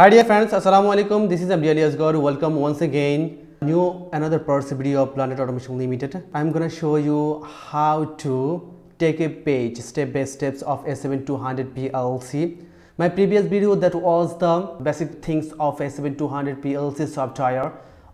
Hi dear friends, Assalamu alaikum. This is Abdi Ali. Welcome once again. New another parts video of Planet Automation Limited. I'm gonna show you how to take a page step by steps of S7200 PLC. My previous video that was the basic things of S7200 PLC software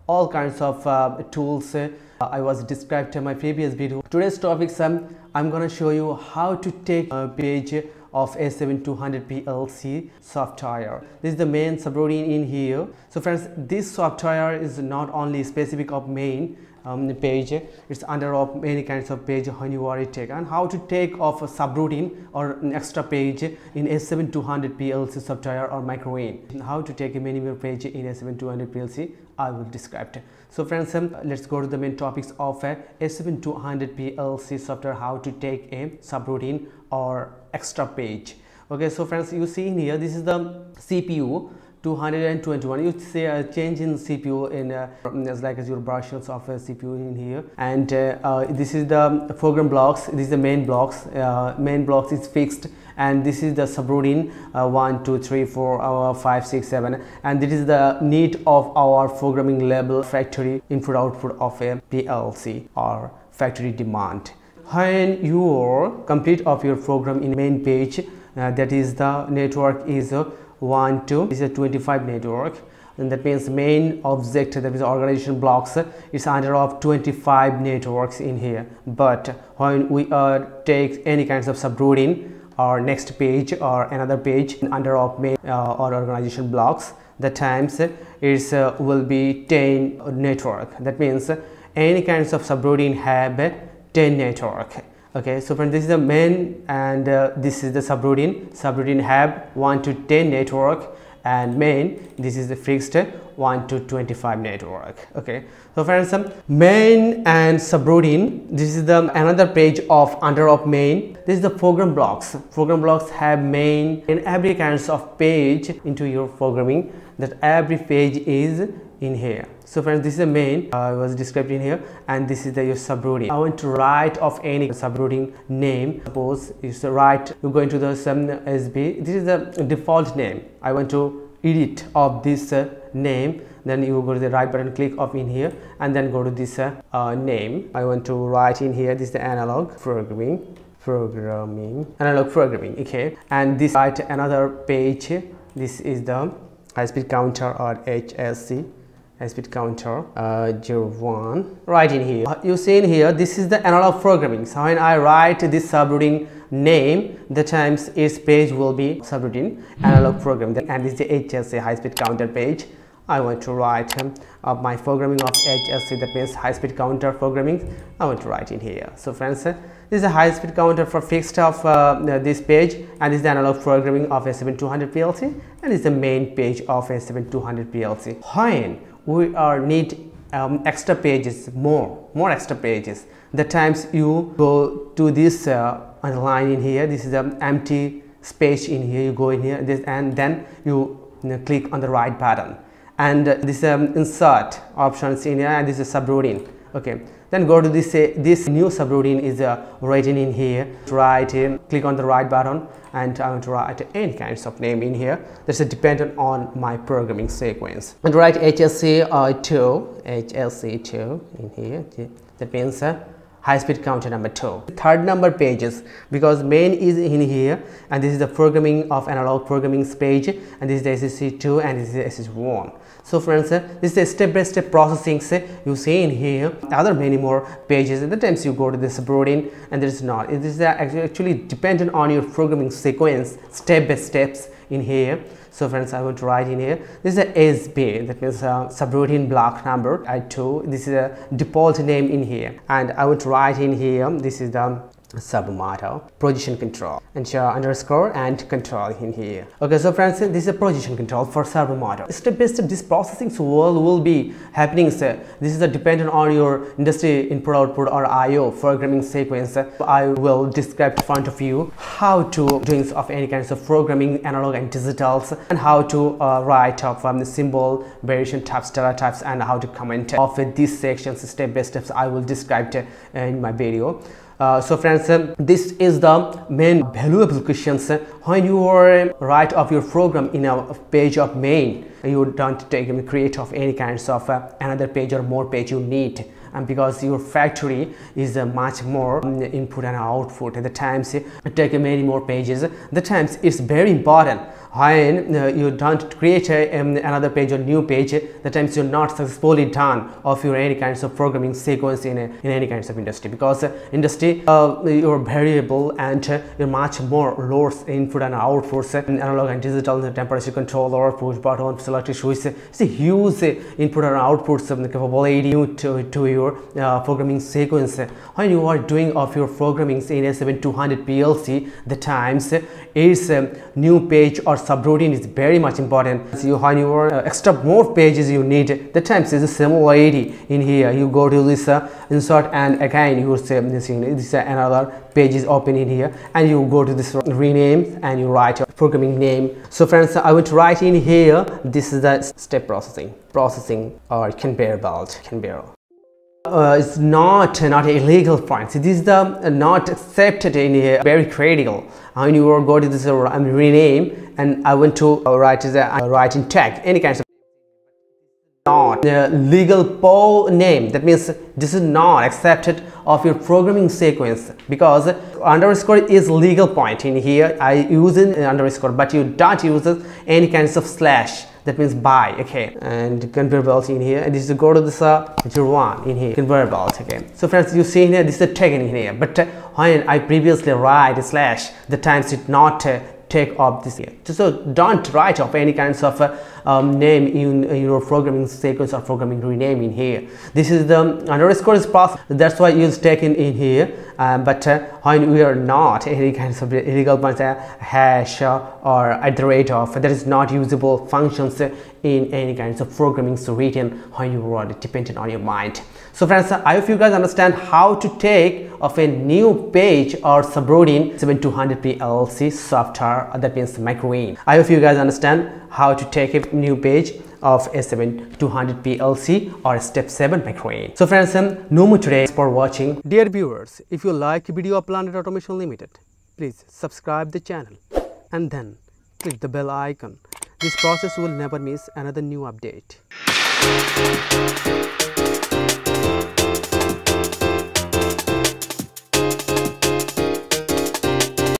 all kinds of uh, tools uh, I was described in my previous video. Today's topic, um, I'm gonna show you how to take a page of S7200 PLC software. This is the main subroutine in here. So friends, this software is not only specific of main um, page, it's under of many kinds of page when you are take and how to take off a subroutine or an extra page in S7200 PLC software or microWIN. How to take a many page in S7200 PLC I will describe it. So friends, um, let's go to the main topics of a S7200 PLC software, how to take a subroutine or extra page. Okay, so friends, you see in here, this is the CPU 221 you see a change in cpu in uh, as like as your versions of a cpu in here. And uh, uh, this is the program blocks. This is the main blocks. Uh, main blocks is fixed. And this is the subroutine uh, 1 2 3 4 uh, 5 6 7 and this is the need of our programming level factory input output of a plc or factory demand. When you complete of your program in main page uh, that is the network is 1 2 this is a 25 network. And that means main object that is organization blocks is under of 25 networks in here. But when we uh, take any kinds of subroutine or next page or another page under of main uh, or organization blocks the times is uh, will be 10 network. That means any kinds of subroutine have 10 network okay so from this is the main and uh, this is the subroutine. Subroutine have 1 to 10 network and main this is the fixed 1 to 25 network. Okay so friends um, main and subroutine this is the another page of under of main. This is the program blocks. Program blocks have main in every kinds of page into your programming that every page is in here so friends this is the main uh, was described in here and this is the your subroutine. I want to write of any subroutine name. Suppose is the right you go into the sum sb this is the default name. I want to edit of this uh, name. Then you go to the right button click of in here and then go to this uh, uh, name. I want to write in here this is the analog programming programming analog programming okay? And this write another page. This is the high speed counter or hsc high speed counter uh, 01 right in here. You see in here this is the analog programming. So when i write this subroutine name the times its page will be subroutine analog program and this is the hsc high speed counter page. I want to write um, uh, my programming of HSC that means high speed counter programming. I want to write in here. So friends uh, this is a high speed counter for fixed of uh, this page and this is the analog programming of S7200 PLC and is the main page of S7200 PLC when we are need um, extra pages more more extra pages. The times you go to this uh, line in here this is an empty space in here you go in here this and then you, you know, click on the right button. And this um, insert options in here and this is subroutine. Okay then go to this uh, this new subroutine is uh, written in here. Write in click on the right button and I want to write any kinds of name in here. That's dependent on my programming sequence. And write HSC uh, 2 HSC 2 in here. That means uh, high speed counter number two. Third number pages because main is in here and this is the programming of analog programming page and this is the HSC2 and this is the SS1 so friends this is a step-by-step -step processing you see in here. Other many more pages at the times you go to the subroutine and there is not. It is actually dependent on your programming sequence step by steps in here so friends i want to write in here. This is a sb that means uh, subroutine block number i2 this is a default name in here. And i to write in here this is the submotto position control ensure underscore and control in here. Okay so friends this is a position control for servo motor step by step this processing will, will be happening sir. This is a dependent on your industry input output or io programming sequence. I will describe in front of you how to doing of any kinds of programming analog and digitals and how to uh, write up from the symbol variation types data types and how to comment of these sections. Step by steps i will describe in my video Uh, so friends, um, this is the main valuable questions uh, when you are write of your program in a page of main. You don't take create of any kinds of uh, another page or more page you need and because your factory is uh, much more um, input and output at the times take many more pages the times it's very important when uh, you don't create a, um, another page or new page the times you're not successfully done of your any kinds of programming sequence in, a, in any kinds of industry. Because uh, industry uh, your variable and uh, you're much more loads input and outputs uh, analog and digital temperature controller push button select switch it's a huge uh, input and outputs um, capability to, to your uh, programming sequence. When you are doing of your programming in a 7200 PLC the times is um, new page or subroutine is very much important. So when you uh, extra more pages you need. The times is similarity in here. You go to this uh, insert and again you will say this, this uh, another page is open in here and you go to this rename and you write your programming name. So friends i to write in here this is the step processing processing or conveyor belt conveyor uh, it's not uh, not illegal point. So this is the uh, not accepted in here. Very critical. When you go to this uh, rename, and I want to uh, write the uh, write in tag any kinds of not uh, legal pole name. That means this is not accepted of your programming sequence because underscore is legal point in here. I use an underscore, but you don't use any kinds of slash that means by okay. And conveyor belt in here. And this is the go to this uh, one in here conveyor belt okay. So friends you see here this is a tag in here. But uh, when i previously write slash the times it not uh, take off this here so don't write off any kinds of uh, um, name in, your programming sequence or programming rename in here. This is the underscore is process. That's why it's taken in here. Um, but uh, when we are not any kinds of illegal points uh, hash or at the rate of that is not usable functions in any kinds of programming so written when you are dependent on your mind. So friends i hope you guys understand how to take of a new page or subroutine 7200 plc software that means microWIN i hope you guys understand how to take a new page of S7200 PLC or step 7 microWIN. So friends, um, no more today for watching. Dear viewers, if you like video of Planet Automation Limited, please subscribe the channel and then click the bell icon. This process will never miss another new update.